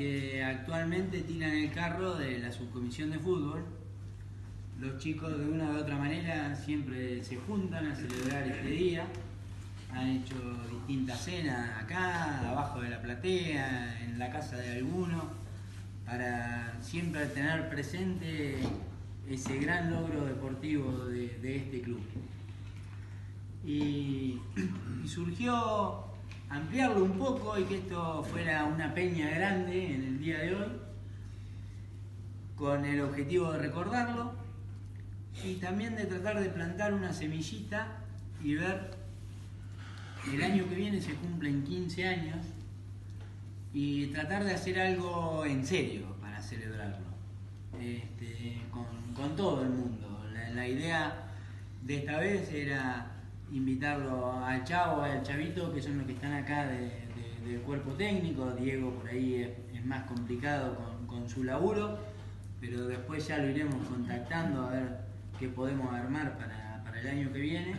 que actualmente tiran el carro de la subcomisión de fútbol. Los chicos de una u otra manera siempre se juntan a celebrar este día. Han hecho distintas cenas acá, abajo de la platea, en la casa de alguno, para siempre tener presente ese gran logro deportivo de, este club. Y surgió ampliarlo un poco y que esto fuera una peña grande en el día de hoy, con el objetivo de recordarlo y también de tratar de plantar una semillita y ver el año que viene se cumplen 15 años y tratar de hacer algo en serio para celebrarlo, este, con, todo el mundo. La idea de esta vez era invitarlo al chavo, al chavito, que son los que están acá de, de, del cuerpo técnico. Diego por ahí es, es más complicado con, con, su laburo, pero después ya lo iremos contactando a ver qué podemos armar para, para el año que viene.